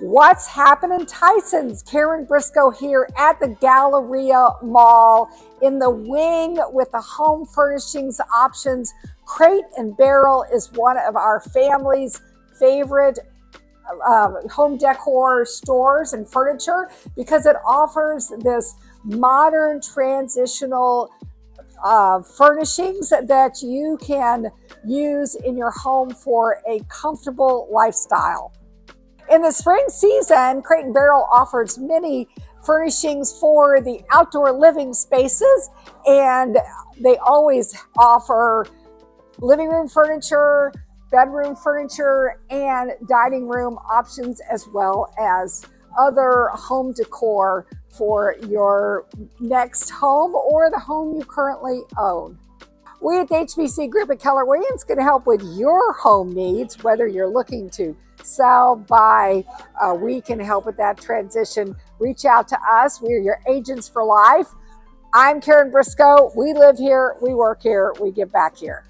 What's happening, Tyson's? Karen Briscoe here at the Galleria Mall in the wing with the home furnishings options. Crate and Barrel is one of our family's favorite uh, home decor stores and furniture because it offers this modern transitional uh, furnishings that you can use in your home for a comfortable lifestyle. In the spring season, Crate and Barrel offers many furnishings for the outdoor living spaces, and they always offer living room furniture, bedroom furniture, and dining room options, as well as other home decor for your next home or the home you currently own. We at the HBC Group at Keller Williams can help with your home needs, whether you're looking to sell, buy. Uh, we can help with that transition. Reach out to us. We are your agents for life. I'm Karen Briscoe. We live here, we work here, we give back here.